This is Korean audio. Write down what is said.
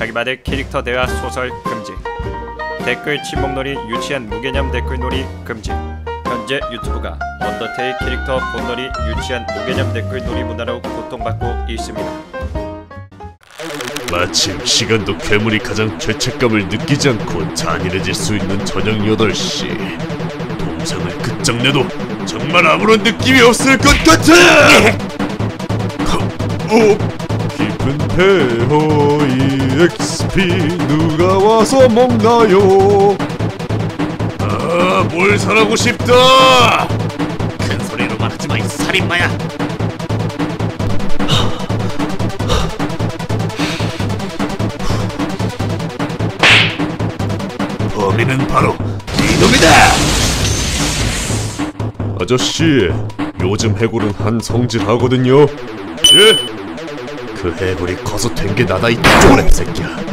자기만의 캐릭터 대화 소설 금지. 댓글 침묵놀이 유치한 무개념 댓글놀이 금지. 현재 유튜브가 언더테일 캐릭터 본놀이 유치한 무개념 댓글놀이 문화로 고통받고 있습니다. 마침 시간도 괴물이 가장 죄책감을 느끼지 않고 잔인해질 수 있는 저녁 8시. 동상을 끝장내도 정말 아무런 느낌이 없을 것 같아! 오, 깊은 폐허이 XP 누가 와서 먹나요? 아, 뭘 사라고 싶다! 큰 소리로 말하지 마, 이 살인마야! 범인은 바로 이놈이다! 아저씨, 요즘 해골은 한 성질 하거든요. 예? 그 해골이 커서 된 게 나다 이 쪼렙 새끼야.